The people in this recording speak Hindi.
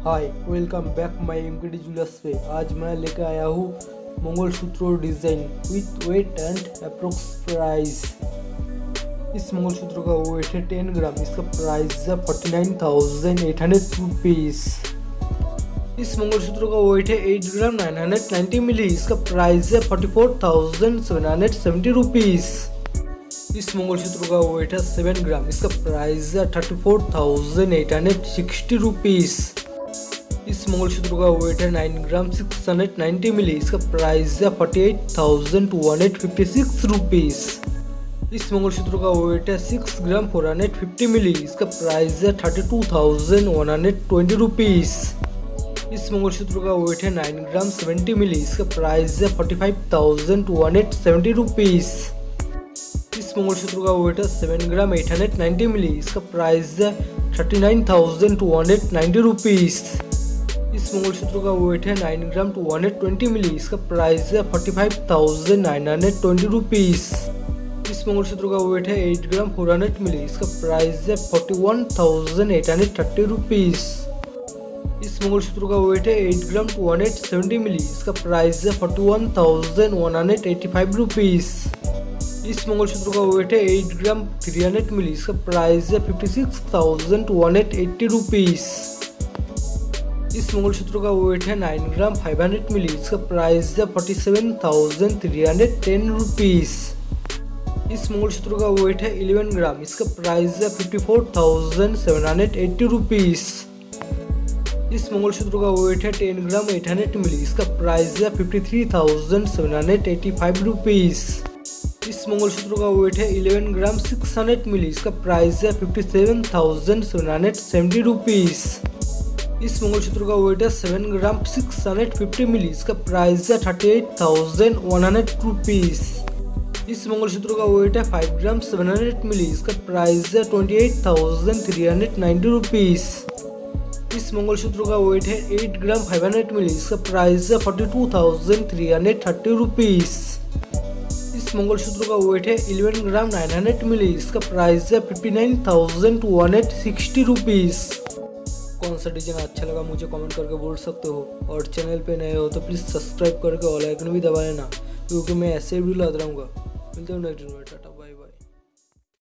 Hi welcome back my MKD jewellers पे आज मैं लेकर आया हूँ mangalsutra design with weight and approx price इस मंगल सूत्र का वेट है टेन ग्राम इसका प्राइस है forty nine thousand eight hundred rupees इस मंगल सूत्र का वेट है eight gram nine hundred ninety milli, इसका प्राइस है forty four thousand seven hundred seventy rupees इस मंगलसूत्र का वेट है सेवन ग्राम इसका प्राइस है thirty four thousand eight hundred sixty rupees इस मंगलसूत्र का वेट है nine gram six hundred ninety milli इसका प्राइस है forty eight thousand two hundred fifty six rupees इस मंगलसूत्र का वेट है six gram four hundred fifty milli इसका प्राइस है thirty two thousand one hundred twenty rupees इस मंगलसूत्र का वेट है नाइन ग्राम सेवेंटी मिली इसका प्राइस है forty five thousand two hundred seventy rupees इस मंगलसूत्र का वेट है seven gram eight hundred ninety milli इसका प्राइस है thirty nine thousand two hundred ninety rupees इस मंगल मंगलसूत्र का वेट है nine gram two hundred twenty milli इसका प्राइस है forty five thousand nine hundred twenty rupees इस मंगलसूत्र का वेट है eight gram four hundred milli इसका प्राइस है forty one thousand eight hundred thirty rupees इस मंगलसूत्र का वेट है eight gram two hundred seventy milli इसका प्राइस है forty one thousand one hundred eighty five rupees इस मंगलसूत्र का वेट है eight gram three hundred milli इसका प्राइस है fifty six thousand two hundred eighty rupees इस मंगलसूत्र का वेट है nine gram five hundred milli इसका प्राइस है forty seven thousand three hundred ten rupees इस मंगलसूत्र का वेट है इलेवन ग्राम इसका प्राइस है fifty four thousand seven hundred eighty rupees इस मंगलसूत्र का वेट है ten gram eight hundred milli इसका प्राइस है fifty three thousand seven hundred eighty five rupees इस मंगलसूत्र का वेट है eleven gram six hundred milli इसका प्राइस है फिफ्टी सेवन इस मंगलसूत्र का वेट है seven gram six hundred fifty milli इसका प्राइस है thirty eight thousand one hundred rupees इस मंगलसूत्र का वेट है five gram seven hundred milli इसका प्राइस है twenty eight thousand three hundred ninety rupees इस मंगलसूत्र का वेट है eight gram five hundred milli इसका प्राइस है forty two thousand three hundred thirty rupees इस मंगलसूत्र का वेट है eleven gram nine hundred milli इसका प्राइस है fifty nine thousand two hundred sixty rupees सा डिज़ाइन अच्छा लगा, मुझे कमेंट करके बोल सकते हो। और चैनल पे नए हो तो प्लीज़ सब्सक्राइब करके ऑल आइकन भी दबा लेना क्योंकि मैं ऐसे भी लाता रहूँगा। मिलते हैं नेक्स्ट टाटा बाय बाय